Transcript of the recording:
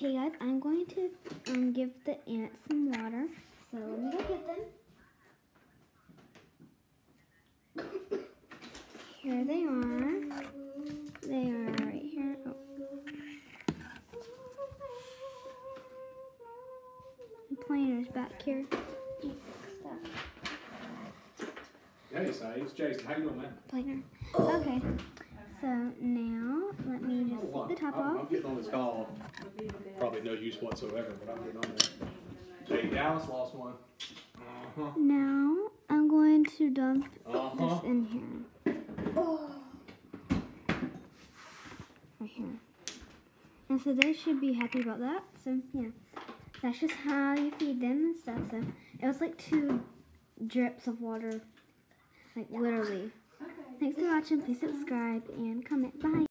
Hey guys, I'm going to um, give the ants some water. So let me go get them. Here they are. They are right here. Oh. The planter's back here. Hey, say, it's Jason. How you doing, man? Planter. Okay. So now let me just take the top I'm, I'm off. Getting on this call. Probably no use whatsoever, but I'm getting on there. Hey, Dallas lost one. Uh-huh. Now I'm going to dump Uh-huh. this in here. Right here. And so they should be happy about that. So yeah, that's just how you feed them and stuff. So it was like two drips of water, like literally. Thanks for watching. Please subscribe and comment. Bye.